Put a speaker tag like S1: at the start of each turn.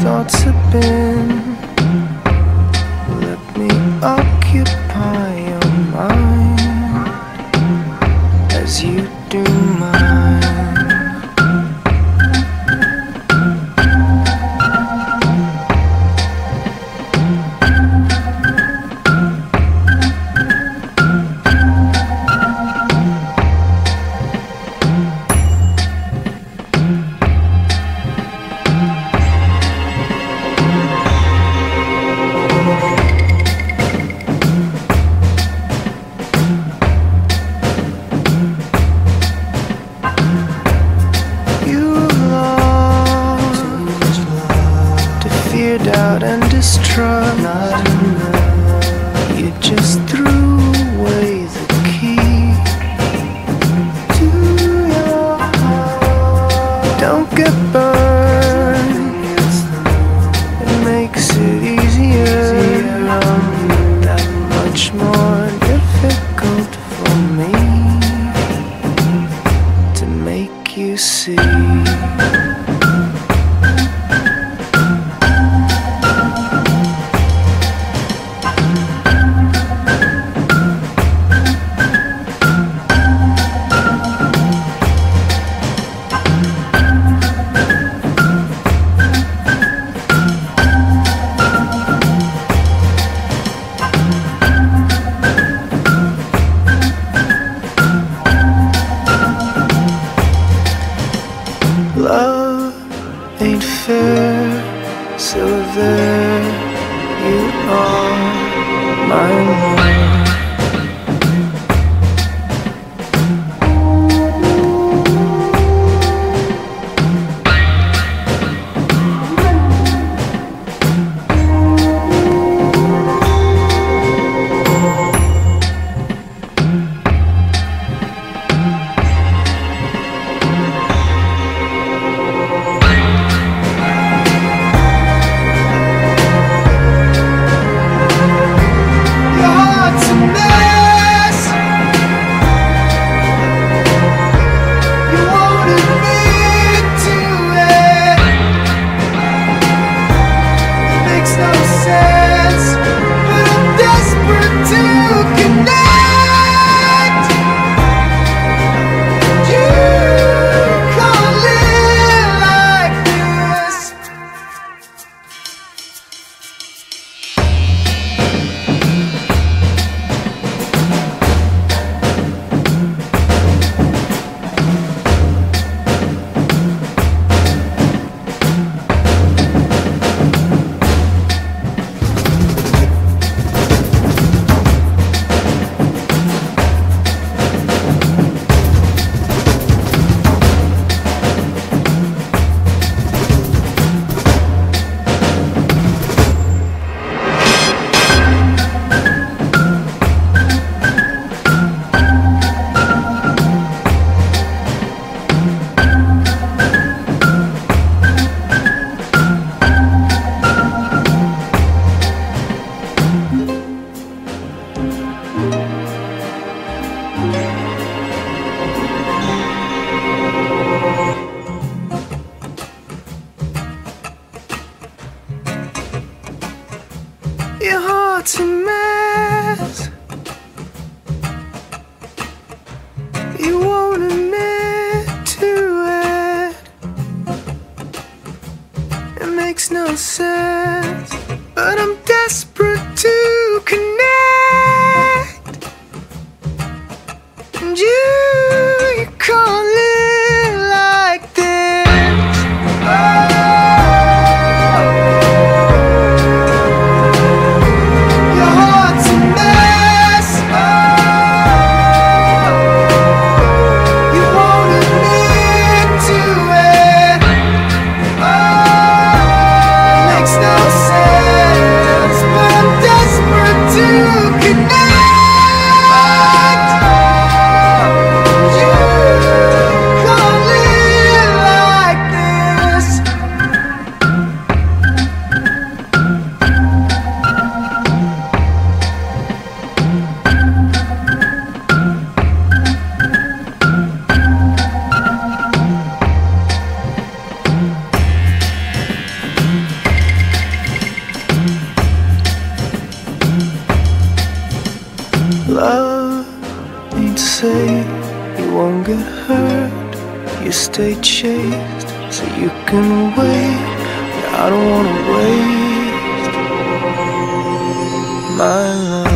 S1: thoughts have been fear, doubt, and distrust. Not. You just threw away the key to your heart. Don't get burned. silver, you are my one. promises, but I'm desperate. love Need to say you won't get hurt. You stay chaste so you can wait. I don't wanna waste my love.